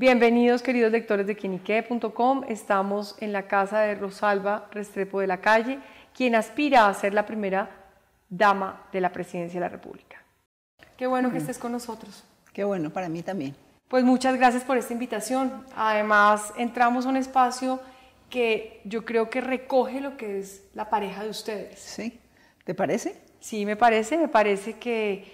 Bienvenidos queridos lectores de quinique.com. Estamos en la casa de Rosalba Restrepo de la Calle, quien aspira a ser la primera dama de la presidencia de la República. Qué bueno que estés con nosotros. Qué bueno, para mí también. Pues muchas gracias por esta invitación. Además, entramos a un espacio que yo creo que recoge lo que es la pareja de ustedes. ¿Sí? ¿Te parece? Sí, me parece, me parece que,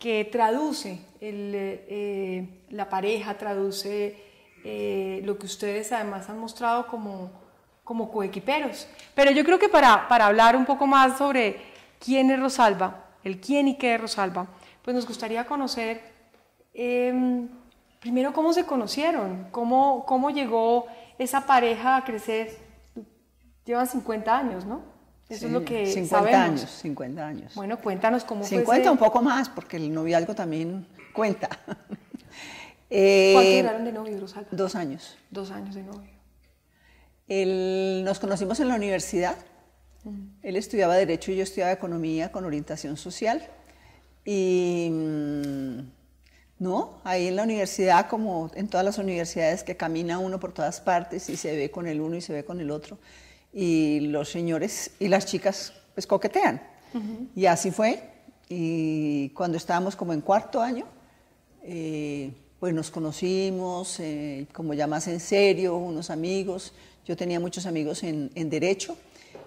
que traduce eh, la pareja, traduce eh, lo que ustedes además han mostrado como, como coequiperos. Pero yo creo que para, para hablar un poco más sobre quién es Rosalba, el quién y qué es Rosalba, pues nos gustaría conocer em, primero cómo se conocieron, cómo, cómo llegó esa pareja a crecer. Llevan 50 años, ¿no? Eso es lo que 50 sabemos. años, 50 años. Bueno, cuéntanos cómo 50 fue ese- un poco más, porque el noviazgo también cuenta. ¿Cuánto Eh, duraron de novio, Rosalba? dos años. Dos años de novio. El- nos conocimos en la universidad. Él estudiaba Derecho y yo estudiaba Economía con orientación social. Y mm, no, ahí en la universidad, como en todas las universidades, que camina uno por todas partes y se ve con el uno y se ve con el otro. Y los señores y las chicas pues coquetean. Y así fue. Y cuando estábamos como en cuarto año, eh, pues nos conocimos, eh, como ya más en serio, unos amigos. Yo tenía muchos amigos en, en Derecho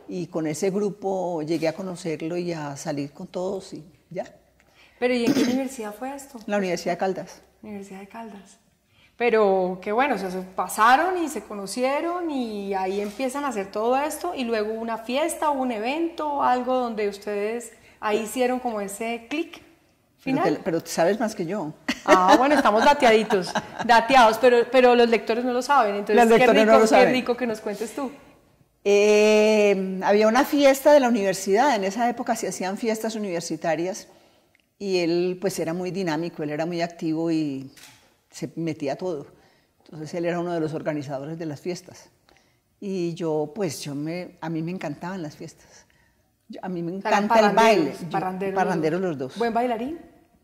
y con ese grupo llegué a conocerlo y a salir con todos y ya. Pero ¿y en qué universidad fue esto? La Universidad de Caldas. Universidad de Caldas. Pero qué bueno, o sea, se pasaron y se conocieron y ahí empiezan a hacer todo esto y luego una fiesta o un evento, algo donde ustedes ahí hicieron como ese clic Pero, final. te- pero sabes más que yo. Ah, bueno, estamos dateaditos, dateados, pero, pero los lectores no lo saben, entonces Los qué lectores rico, no lo qué rico que nos cuentes tú. Eh, había una fiesta de la universidad, en esa época se hacían fiestas universitarias y él pues era muy dinámico, él era muy activo y se metía todo. Entonces él era uno de los organizadores de las fiestas. Y yo pues yo me, a mí me encantaban las fiestas. Yo- a mí me encanta el baile. Yo- parranderos, parranderos los dos. ¿Buen bailarín?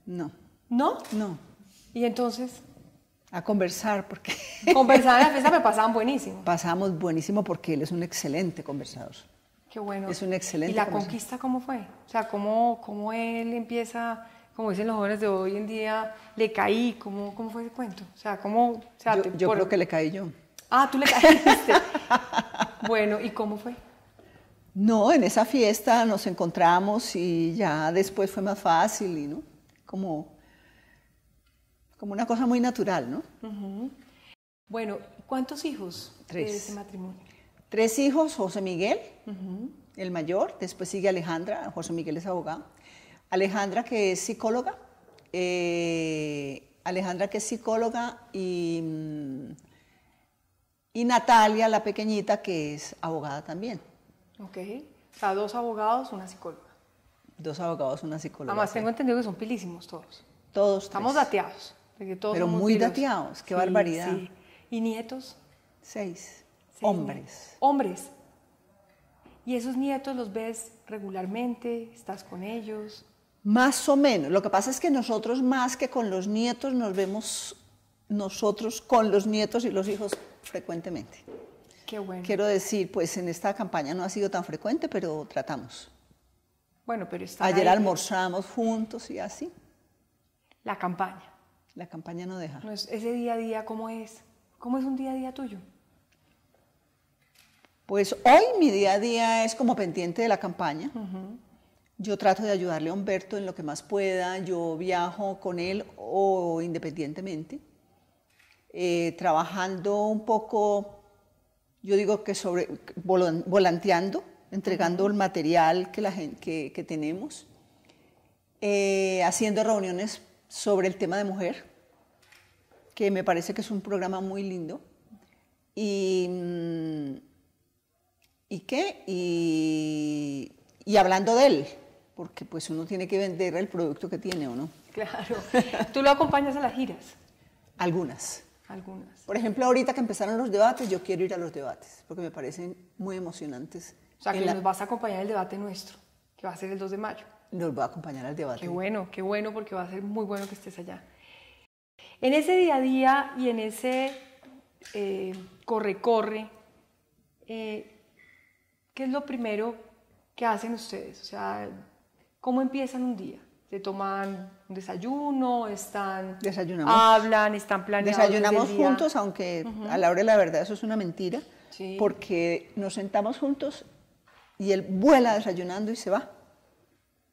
No, ¿No? no, Y entonces, a conversar porque conversaban en la fiesta, me pasaban buenísimo. pasamos buenísimo porque él es un excelente conversador. Qué bueno. Es un excelente ¿Y la conquista cómo fue? O sea, ¿cómo, cómo él empieza, como dicen los jóvenes de hoy en día, le caí? ¿Cómo, cómo fue ese cuento? O sea, ¿cómo...? O sea, Yo, te- yo por- creo que le caí yo. Ah, tú le caíste. bueno, ¿y cómo fue? No, en esa fiesta nos encontramos y ya después fue más fácil y no, como, como una cosa muy natural, ¿no? Bueno, ¿cuántos hijos de ese matrimonio? Tres hijos, José Miguel, el mayor, después sigue Alejandra, José Miguel es abogado, Alejandra que es psicóloga, eh, Alejandra que es psicóloga y, mm, y Natalia, la pequeñita, que es abogada también. Ok. O sea, dos abogados, una psicóloga. Dos abogados, una psicóloga. Además, sí. tengo entendido que son pilísimos todos. Todos Estamos tres. dateados. todos Pero muy pilos. dateados, qué barbaridad. sí. ¿Y nietos? Seis. Seis Hombres. Hombres. ¿Y esos nietos los ves regularmente? ¿Estás con ellos? Más o menos. Lo que pasa es que nosotros más que con los nietos nos vemos nosotros con los nietos y los hijos frecuentemente. Qué bueno. Quiero decir, pues en esta campaña no ha sido tan frecuente, pero tratamos. Bueno, pero está Ayer almorzamos juntos y así. La campaña. La campaña no deja. No ese día a día, ¿cómo es? ¿Cómo es un día a día tuyo? Pues hoy mi día a día es como pendiente de la campaña. Yo trato de ayudarle a Humberto en lo que más pueda. Yo viajo con él o independientemente. Eh, trabajando un poco, yo digo que sobre volan- volanteando, entregando el material que, la gen- que, que tenemos, eh, haciendo reuniones sobre el tema de mujer, que me parece que es un programa muy lindo. Y, mm, ¿y qué? Y, y hablando de él, porque pues uno tiene que vender el producto que tiene o no. Claro. ¿Tú lo acompañas a las giras? Algunas. Algunas. Por ejemplo, ahorita que empezaron los debates, yo quiero ir a los debates, porque me parecen muy emocionantes. O sea, que la- nos vas a acompañar el debate nuestro, que va a ser el 2 de mayo. Los voy a acompañar al debate. Qué bueno, qué bueno, porque va a ser muy bueno que estés allá. En ese día a día y en ese eh, corre-corre, eh, ¿qué es lo primero que hacen ustedes? O sea, ¿cómo empiezan un día? ¿Se toman un desayuno? ¿Están, Desayunamos. hablan? ¿Están planeando? Desayunamos juntos, aunque a la hora de la verdad eso es una mentira, Sí. porque nos sentamos juntos y él vuela desayunando y se va.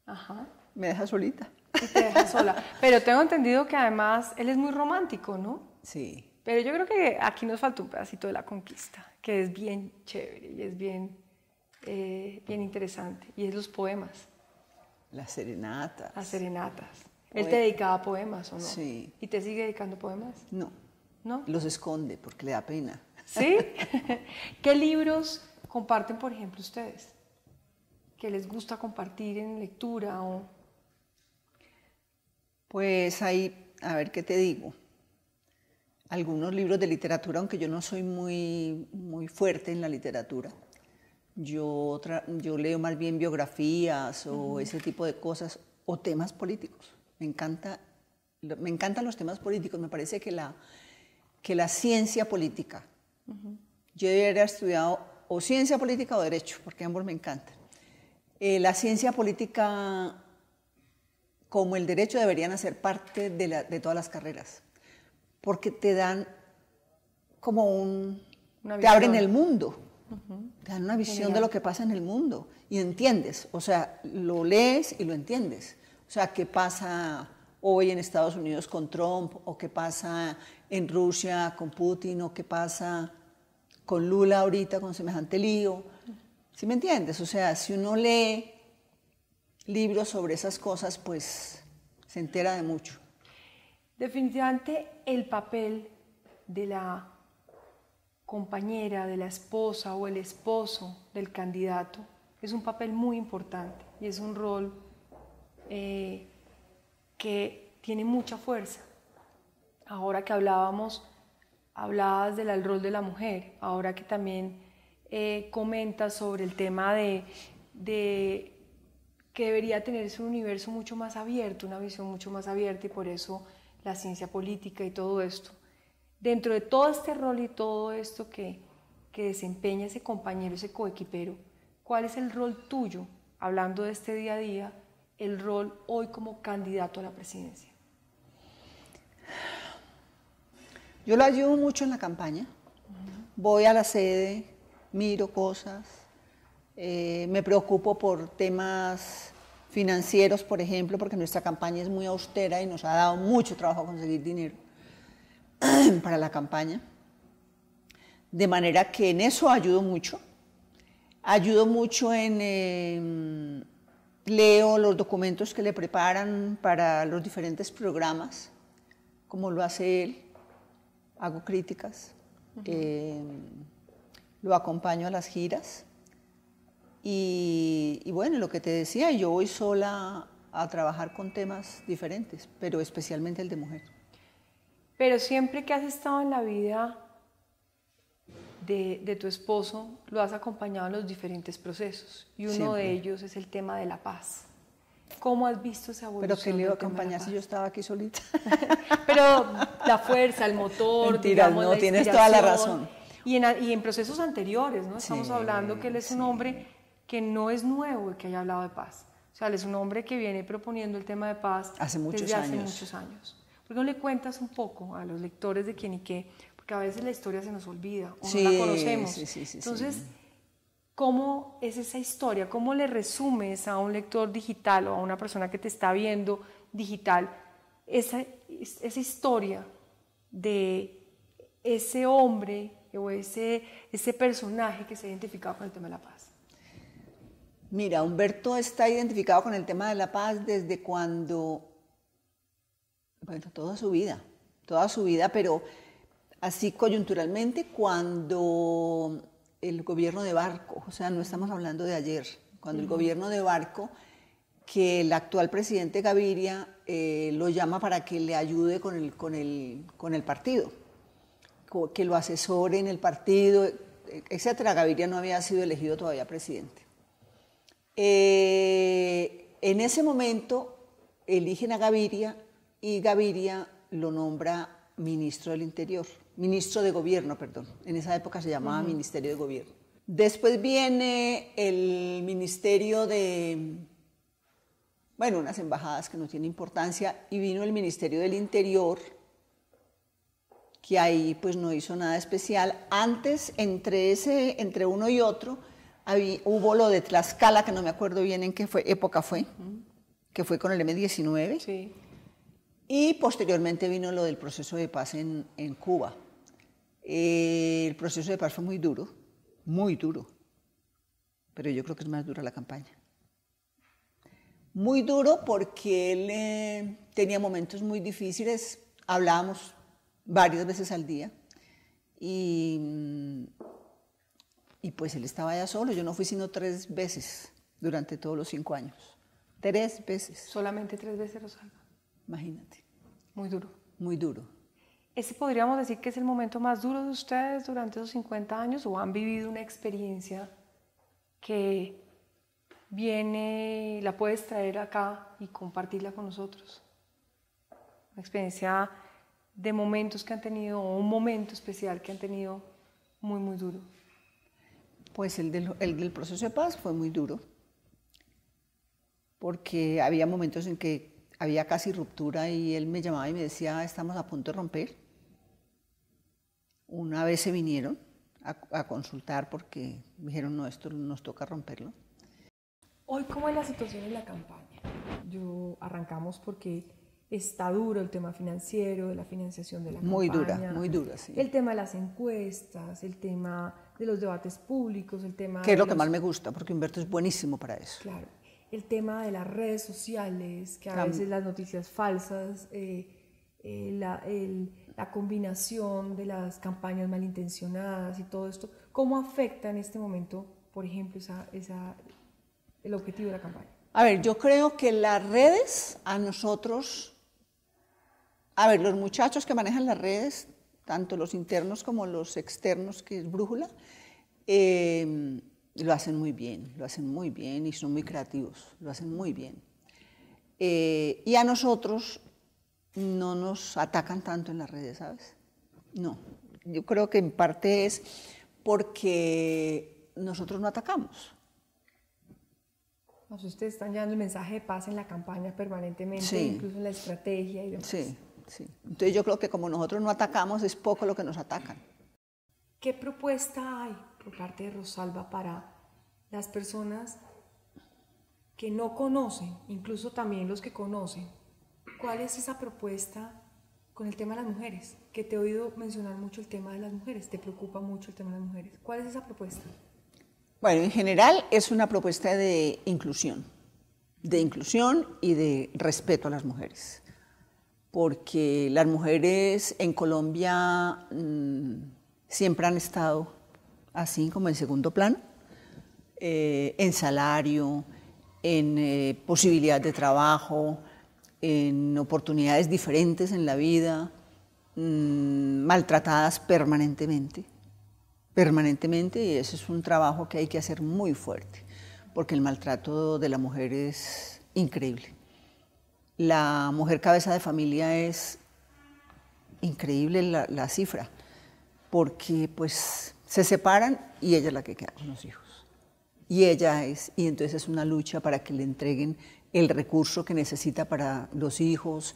Ajá. Me deja solita. Y te deja sola. Pero tengo entendido que además él es muy romántico, ¿no? Sí. Pero yo creo que aquí nos falta un pedacito de la conquista, que es bien chévere y es bien, eh, bien interesante. Y es los poemas, La serenata. las serenatas. Él te dedicaba poemas, ¿o no? Sí. ¿Y te sigue dedicando poemas? No, ¿No? los esconde porque le da pena. ¿Sí? ¿Qué libros comparten, por ejemplo, ustedes? ¿Que les gusta compartir en lectura o...? Pues ahí, a ver qué te digo. Algunos libros de literatura, aunque yo no soy muy, muy fuerte en la literatura. Yo, tra- yo leo más bien biografías o ese tipo de cosas o temas políticos. Me, encanta, me encantan los temas políticos. Me parece que la, que la ciencia política, yo debería haber estudiado o ciencia política o derecho, porque ambos me encantan. Eh, la ciencia política como el derecho deberían hacer parte de, la- de todas las carreras, porque te dan como un... Una te abren el mundo, te dan una visión de lo que pasa en el mundo y entiendes, o sea, lo lees y lo entiendes. O sea, qué pasa hoy en Estados Unidos con Trump, o qué pasa en Rusia con Putin, o qué pasa con Lula ahorita con semejante lío. ¿Sí me entiendes? O sea, si uno lee libros sobre esas cosas, pues se entera de mucho. Definitivamente el papel de la compañera, de la esposa o el esposo del candidato es un papel muy importante y es un rol eh, que tiene mucha fuerza. Ahora que hablábamos, hablabas del rol de la mujer, ahora que también eh, comentas sobre el tema de, de que debería tenerse un universo mucho más abierto, una visión mucho más abierta y por eso la ciencia política y todo esto. Dentro de todo este rol y todo esto que, que desempeña ese compañero, ese coequipero, ¿cuál es el rol tuyo, hablando de este día a día, el rol hoy como candidato a la presidencia? Yo lo ayudo mucho en la campaña. Voy a la sede, miro cosas, eh, me preocupo por temas financieros, por ejemplo, porque nuestra campaña es muy austera y nos ha dado mucho trabajo conseguir dinero para la campaña. De manera que en eso ayudo mucho. Ayudo mucho en... eh, leo los documentos que le preparan para los diferentes programas, como lo hace él. Hago críticas. eh, lo acompaño a las giras. Y, y bueno, lo que te decía, yo voy sola a trabajar con temas diferentes, pero especialmente el de mujer. Pero siempre que has estado en la vida de, de tu esposo, lo has acompañado en los diferentes procesos. Y uno Siempre. de ellos es el tema de la paz. ¿Cómo has visto esa evolución? Pero que le iba a acompañar si yo estaba aquí solita. Pero la fuerza, el motor, Mentiras, digamos, no, la tienes toda la razón. Y en, y en procesos anteriores, ¿no? Estamos Sí, hablando que él es un hombre que no es nuevo el que haya hablado de paz. O sea, él es un hombre que viene proponiendo el tema de paz Hace muchos desde hace años. muchos años. ¿Por qué no le cuentas un poco a los lectores de quién y qué? Porque a veces la historia se nos olvida o Sí, no la conocemos. sí, sí, sí, Entonces. ¿cómo es esa historia? ¿Cómo le resumes a un lector digital o a una persona que te está viendo digital esa, es- esa historia de ese hombre o ese, ese personaje que se ha identificado con el tema de la paz? Mira, Humberto está identificado con el tema de la paz desde cuando, bueno, toda su vida, toda su vida, pero así coyunturalmente cuando el gobierno de Barco, o sea, no estamos hablando de ayer, cuando el gobierno de Barco, que el actual presidente Gaviria eh, lo llama para que le ayude con el, con el, con el partido, que lo asesore en el partido, e- etcétera. Gaviria no había sido elegido todavía presidente. Eh, en ese momento eligen a Gaviria y Gaviria lo nombra ministro del Interior, ministro de Gobierno, perdón. En esa época se llamaba Ministerio de Gobierno. Después viene el Ministerio de, bueno, unas embajadas que no tienen importancia, y vino el Ministerio del Interior, que ahí pues no hizo nada especial. Antes, entre, ese, entre uno y otro, hubo lo de Tlaxcala, que no me acuerdo bien en qué fue, época fue, que fue con el M-19. Sí. Y posteriormente vino lo del proceso de paz en, en Cuba. Eh, el proceso de paz fue muy duro, muy duro, pero yo creo que es más dura la campaña. Muy duro porque él eh, tenía momentos muy difíciles, hablábamos varias veces al día y, y pues él estaba ya solo, yo no fui sino tres veces durante todos los cinco años, tres veces. Solamente tres veces, Rosalba. Imagínate. Muy duro. Muy duro. ¿Ese podríamos decir que es el momento más duro de ustedes durante esos 50 años o han vivido una experiencia que viene, la puedes traer acá y compartirla con nosotros? Una experiencia de momentos que han tenido, o un momento especial que han tenido muy, muy duro. Pues el del, el del proceso de paz fue muy duro, porque había momentos en que había casi ruptura y él me llamaba y me decía, estamos a punto de romper. Una vez se vinieron a, consultar porque dijeron, no, esto nos toca romperlo. Hoy, ¿cómo es la situación en la campaña? Yo arrancamos porque está duro el tema financiero, de la financiación de la muy campaña. Muy dura, muy dura, sí. El tema de las encuestas, el tema de los debates públicos, el tema... Que es lo que más me gusta, porque Humberto es buenísimo para eso. Claro el tema de las redes sociales, que a veces las noticias falsas, eh, eh, la, la, combinación de las campañas malintencionadas y todo esto, ¿cómo afecta en este momento, por ejemplo, esa, esa, el objetivo de la campaña? A ver, yo creo que las redes a nosotros, a ver, los muchachos que manejan las redes, tanto los internos como los externos, que es Brújula, eh, lo hacen muy bien, lo hacen muy bien y son muy creativos, lo hacen muy bien. Eh, y a nosotros no nos atacan tanto en las redes, ¿sabes? No, yo creo que en parte es porque nosotros no atacamos. ustedes están llevando el mensaje de paz en la campaña permanentemente, incluso en la estrategia y demás. Sí, sí. Entonces yo creo que como nosotros no atacamos, es poco lo que nos atacan. ¿Qué propuesta hay por parte de Rosalba para las personas que no conocen, incluso también los que conocen? ¿Cuál es esa propuesta con el tema de las mujeres? Que te he oído mencionar mucho el tema de las mujeres, te preocupa mucho el tema de las mujeres. ¿Cuál es esa propuesta? Bueno, en general es una propuesta de inclusión, de inclusión y de respeto a las mujeres, porque las mujeres en Colombia mm, siempre han estado así como en segundo plano, eh, en salario, en eh, posibilidad de trabajo, en oportunidades diferentes en la vida, mm, maltratadas permanentemente, permanentemente, y ese es un trabajo que hay que hacer muy fuerte, porque el maltrato de la mujer es increíble. La mujer cabeza de familia es increíble la, la cifra porque pues se separan y ella es la que queda con los hijos. Y ella es, y entonces es una lucha para que le entreguen el recurso que necesita para los hijos.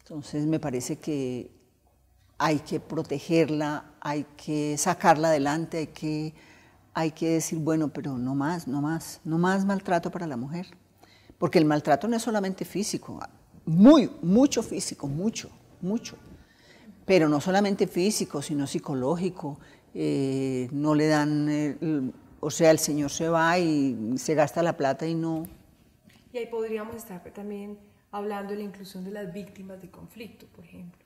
Entonces me parece que hay que protegerla, hay que sacarla adelante, hay que, hay que decir, bueno, pero no más, no más, no más maltrato para la mujer. Porque el maltrato no es solamente físico, muy, mucho físico, mucho, mucho pero no solamente físico, sino psicológico. Eh, no le dan, o sea, el señor se va y se gasta la plata y no. Y ahí podríamos estar también hablando de la inclusión de las víctimas de conflicto, por ejemplo.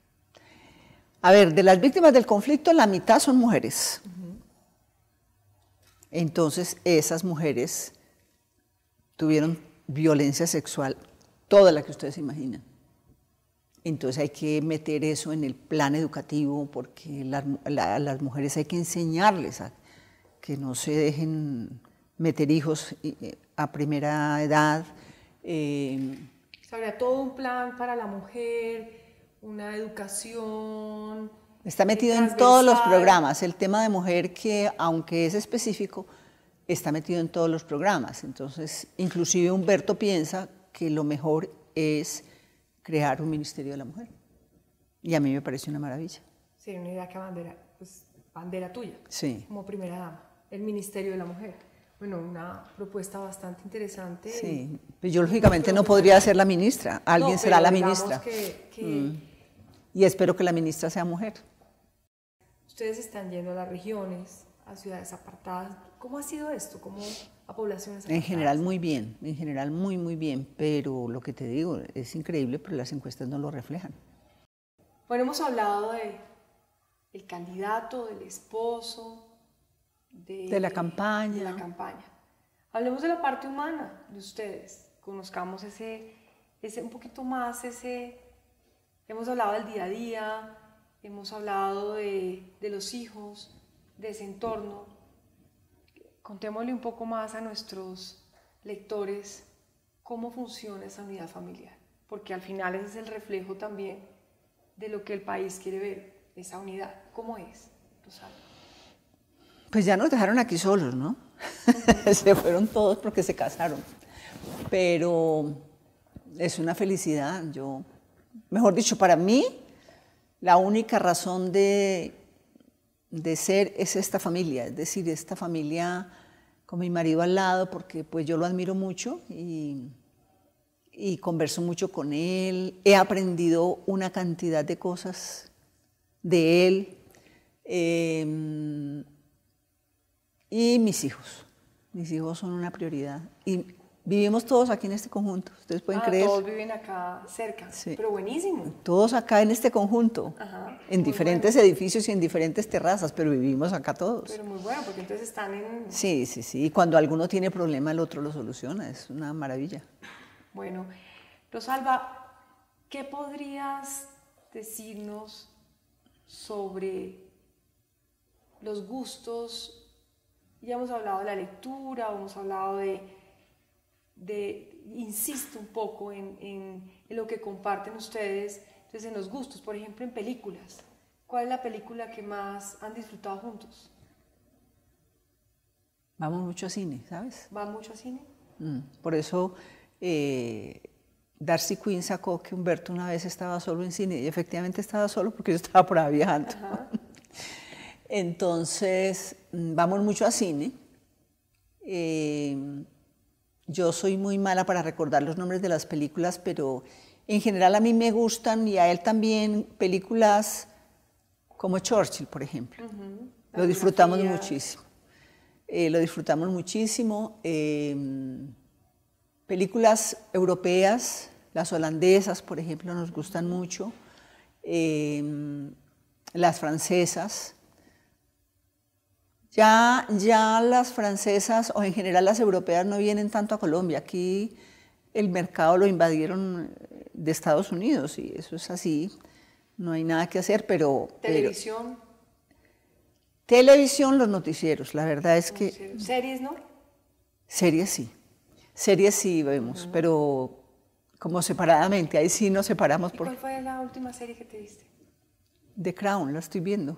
A ver, de las víctimas del conflicto, la mitad son mujeres. Entonces, esas mujeres tuvieron violencia sexual, toda la que ustedes imaginan. Entonces hay que meter eso en el plan educativo porque a las mujeres hay que enseñarles a que no se dejen meter hijos eh, a primera edad. Eh, todo un plan para la mujer, una educación. Está metido en todos los programas. El tema de mujer que, aunque es específico, está metido en todos los programas. Entonces, inclusive Humberto piensa que lo mejor es crear un Ministerio de la Mujer. Y a mí me parece una maravilla. Sí, una idea que bandera, pues, bandera tuya. Sí. Como primera dama, el Ministerio de la Mujer. Bueno, una propuesta bastante interesante. Sí, pues yo lógicamente no podría ser la ministra, alguien será la ministra. Mm. Y espero que la ministra sea mujer. Ustedes están yendo a las regiones, a ciudades apartadas. ¿Cómo ha sido esto? ¿Cómo a poblaciones apartadas? En general muy bien, en general muy, muy bien, pero lo que te digo es increíble, pero las encuestas no lo reflejan. Bueno, hemos hablado de el candidato, del esposo, de, la campaña. De la campaña. Hablemos de la parte humana de ustedes, conozcamos ese, ese un poquito más, ese, hemos hablado del día a día, hemos hablado de, de los hijos, de ese entorno. Contémosle un poco más a nuestros lectores cómo funciona esa unidad familiar, porque al final ese es el reflejo también de lo que el país quiere ver, esa unidad. ¿Cómo es, Pues ya nos dejaron aquí solos, ¿no? se fueron todos porque se casaron. Pero es una felicidad. Yo, mejor dicho, para mí, la única razón de, de ser es esta familia, es decir, esta familia con mi marido al lado, porque pues yo lo admiro mucho y, converso mucho con él. He aprendido una cantidad de cosas de él. Em, y mis hijos. Mis hijos son una prioridad. Vivimos todos aquí en este conjunto. Ustedes pueden ah, creer. Todos viven acá cerca. Pero buenísimo. Todos acá en este conjunto. en diferentes edificios y en diferentes terrazas, pero vivimos acá todos. Pero muy bueno, porque entonces están en. Sí, sí, sí. Y cuando alguno tiene problema, el otro lo soluciona. Es una maravilla. Bueno, Rosalba, ¿qué podrías decirnos sobre los gustos ya hemos hablado de la lectura, hemos hablado de, de insisto un poco en, en, lo que comparten ustedes, entonces en los gustos, por ejemplo en películas. ¿Cuál es la película que más han disfrutado juntos? Vamos mucho a cine, ¿sabes? ¿Va mucho a cine? Mm, por eso eh, Darcy Quinn sacó que Humberto una vez estaba solo en cine y efectivamente estaba solo porque yo estaba por ahí viajando. Entonces, mm, vamos mucho a cine. Eh, yo soy muy mala para recordar los nombres de las películas, pero en general a mí me gustan y a él también películas como Churchill, por ejemplo. Lo disfrutamos muchísimo. Eh, lo disfrutamos muchísimo. Eh, películas europeas, las holandesas, por ejemplo, nos gustan mucho. las francesas. Ya, ya las francesas o en general las europeas no vienen tanto a Colombia. Aquí el mercado lo invadieron eh, de Estados Unidos y eso es así. No hay nada que hacer, pero... ¿Televisión? televisión, los noticieros. La verdad es que... ¿Series, no? Series sí. Series sí vemos, pero como separadamente. Ahí sí nos separamos. ¿Cuál fue la última serie que te viste? The Crown, la estoy viendo.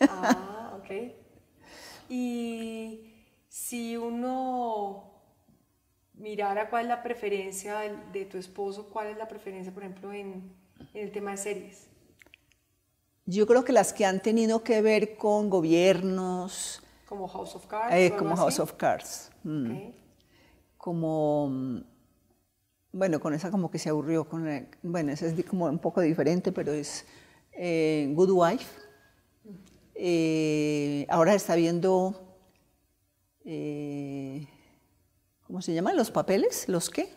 Ah, ok. Y si uno mirara cuál es la preferencia de, tu esposo, cuál es la preferencia, por ejemplo, en, el tema de series. Yo creo que las que han tenido que ver con gobiernos. Como House of Cards. Eh, como House of Cards. Mm. Como. Mm, bueno, con esa como que se aburrió. Con, bueno, esa es como un poco diferente, pero es eh, Good Wife. Eh, ahora está viendo, eh, ¿cómo se llaman? ¿Los papeles? ¿Los qué?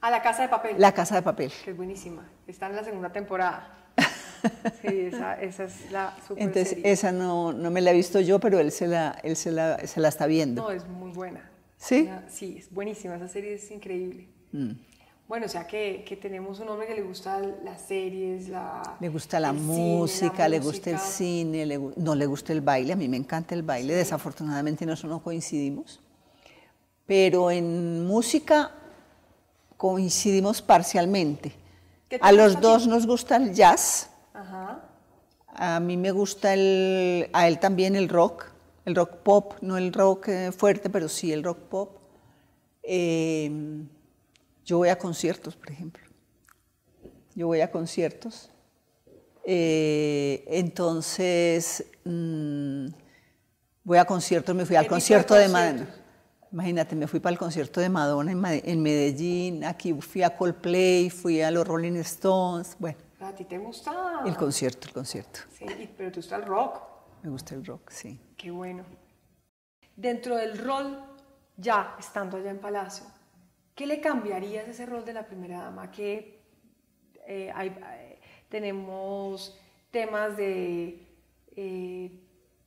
A la casa de papel. La casa de papel. Que es buenísima. Está en la segunda temporada. Sí, esa, esa es la super Entonces, esa no, no, me la he visto yo, pero él se la, él se la, se la está viendo. No, es muy buena. ¿Sí? sí, es buenísima. Esa serie es increíble. Mm. Bueno, o sea que, que, tenemos un hombre que le gusta las series, la... Le gusta la, música, le gusta el cine, no le gusta el baile, a mí me encanta el baile, desafortunadamente nosotros no coincidimos, pero en música coincidimos parcialmente. A los dos nos gusta el jazz. A mí me gusta el, a él también el rock, el rock pop, no el rock eh, fuerte, pero sí el rock pop. Eh, yo voy a conciertos, por ejemplo. Yo voy a conciertos. Eh, entonces, mm, voy a conciertos, me fui al concierto de Madonna. Imagínate, me fui para el concierto de Madonna en Medellín, aquí fui a Coldplay, fui a los Rolling Stones, bueno. ¿A ti te gusta? El concierto, el concierto. Sí, pero te gusta el rock. Me gusta el rock, sí. Qué bueno. Dentro del rol, ya estando allá en Palacio, ¿qué le cambiarías a ese rol de la primera dama? Que eh, eh, tenemos temas de, eh,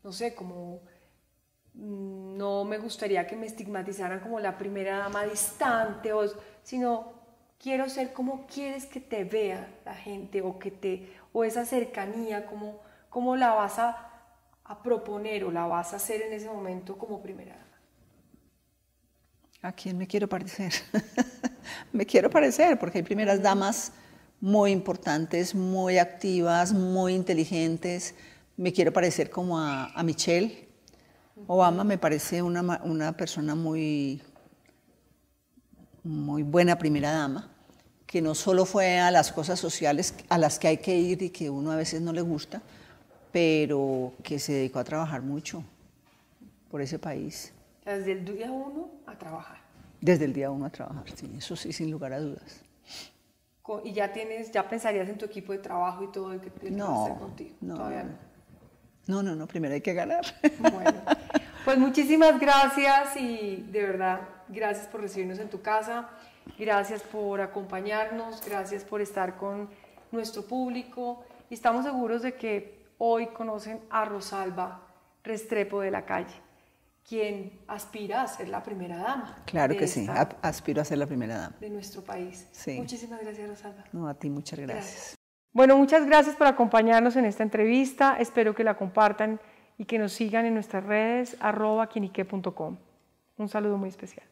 no sé, como mm, no me gustaría que me estigmatizaran como la primera dama distante, o, sino quiero ser como quieres que te vea la gente o que te o esa cercanía como cómo la vas a, proponer o la vas a hacer en ese momento como primera dama. ¿A quién me quiero parecer? me quiero parecer porque hay primeras damas muy importantes, muy activas, muy inteligentes. Me quiero parecer como a, Michelle. Obama me parece una, una persona muy muy buena primera dama, que no solo fue a las cosas sociales a las que hay que ir y que uno a veces no le gusta, pero que se dedicó a trabajar mucho por ese país. Desde el día uno a trabajar. Desde el día uno a trabajar, sí, eso sí, sin lugar a dudas. ¿Y ya tienes, ya pensarías en tu equipo de trabajo y todo el que tienes no, que hacer contigo? No, Todavía no. No, no, no, primero hay que ganar. Bueno, pues muchísimas gracias y de verdad, gracias por recibirnos en tu casa, gracias por acompañarnos, gracias por estar con nuestro público y estamos seguros de que hoy conocen a Rosalba Restrepo de la calle, quien aspira a ser la primera dama. Claro que sí, aspiro a ser la primera dama. De nuestro país. Sí. Muchísimas gracias, Rosalba. No, a ti muchas gracias. Bueno, muchas gracias por acompañarnos en esta entrevista. Espero que la compartan y que nos sigan en nuestras redes arroba Un saludo muy especial.